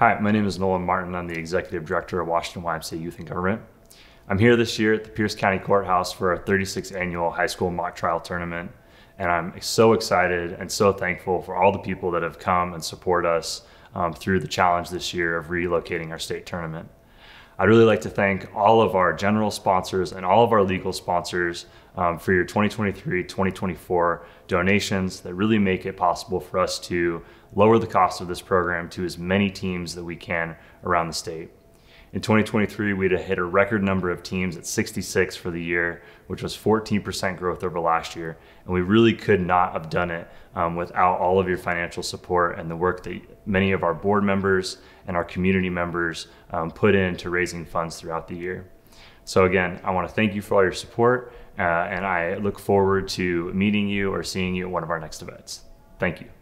Hi, my name is Nolan Martin. I'm the Executive Director of Washington YMCA Youth and Government. I'm here this year at the Pierce County Courthouse for our 36th annual high school mock trial tournament. And I'm so excited and so thankful for all the people that have come and support us um, through the challenge this year of relocating our state tournament. I'd really like to thank all of our general sponsors and all of our legal sponsors um, for your 2023 2024 donations that really make it possible for us to lower the cost of this program to as many teams that we can around the state. In 2023, we'd hit a record number of teams at 66 for the year, which was 14% growth over last year. And we really could not have done it um, without all of your financial support and the work that many of our board members and our community members um, put into raising funds throughout the year. So, again, I want to thank you for all your support, uh, and I look forward to meeting you or seeing you at one of our next events. Thank you.